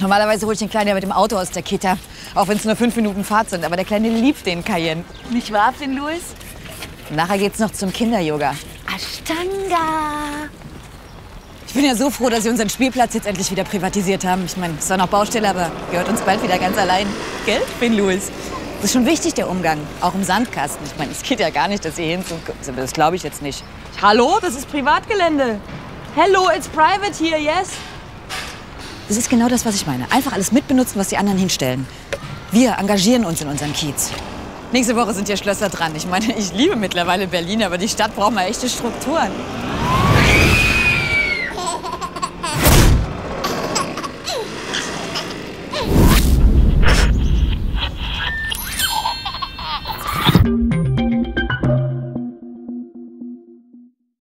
Normalerweise hole ich den Kleinen ja mit dem Auto aus der Kita. Auch wenn es nur fünf Minuten Fahrt sind. Aber der Kleine liebt den Cayenne. Nicht wahr, Finn Louis? Nachher geht's noch zum Kinder-Yoga. Ashtanga. Ich bin ja so froh, dass sie unseren Spielplatz jetzt endlich wieder privatisiert haben. Ich meine, es ist zwar noch Baustelle, aber gehört uns bald wieder ganz allein. Gell, Finn Louis? Das ist schon wichtig, der Umgang. Auch im Sandkasten. Ich meine, es geht ja gar nicht, dass ihr hin zum... Das glaube ich jetzt nicht. Hallo, das ist Privatgelände. Hello, it's private here, yes? Das ist genau das, was ich meine. Einfach alles mitbenutzen, was die anderen hinstellen. Wir engagieren uns in unserem Kiez. Nächste Woche sind ja Schlösser dran. Ich meine, ich liebe mittlerweile Berlin, aber die Stadt braucht mal echte Strukturen.